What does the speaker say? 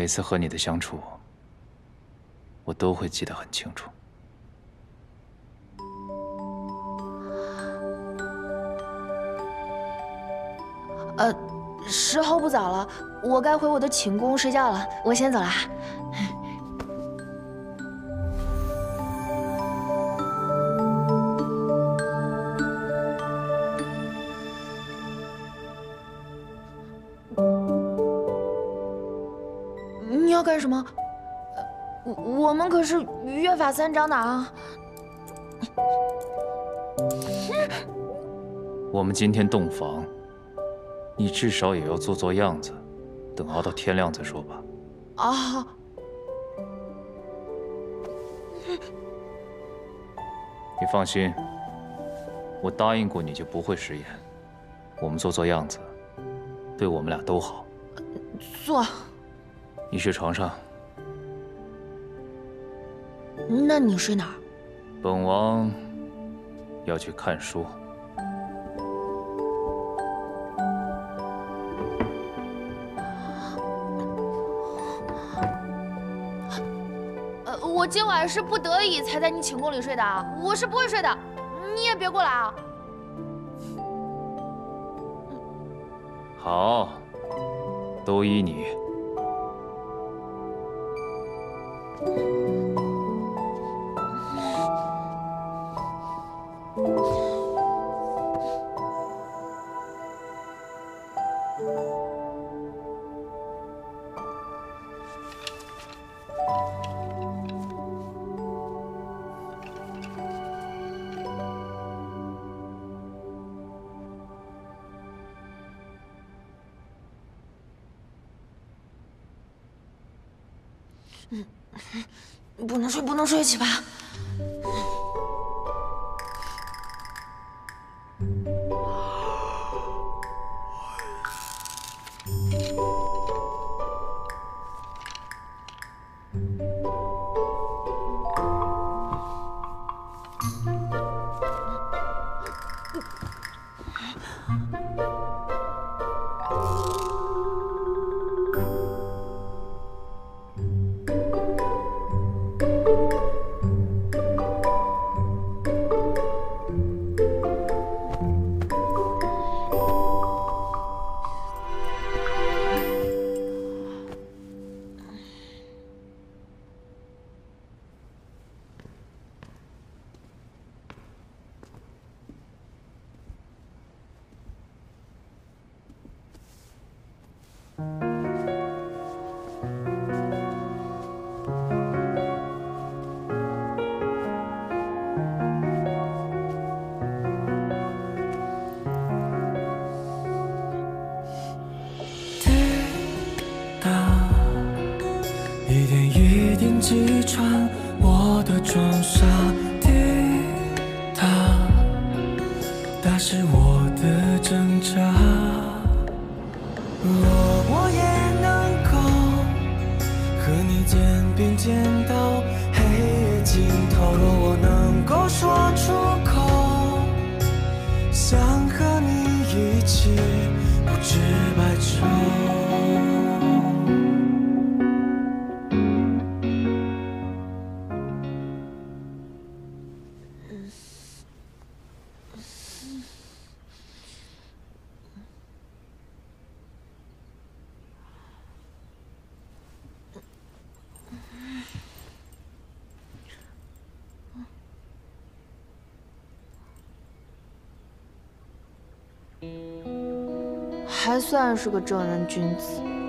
每次和你的相处，我都会记得很清楚。呃，时候不早了，我该回我的寝宫睡觉了，我先走了。要干什么？我我们可是约法三章的啊！我们今天洞房。你至少也要做做样子，等熬到天亮再说吧。啊！你放心，我答应过你就不会食言。我们做做样子，对我们俩都好。做。你睡床上。那你睡哪儿？本王要去看书。我今晚是不得已才在你寝宫里睡的，我是不会睡的，你也别过来啊！好，都依你。you 不能睡，不能睡，起吧。一点一点击穿我的装傻，滴答，打湿我的挣扎。若我也能够和你肩并肩到还算是个正人君子。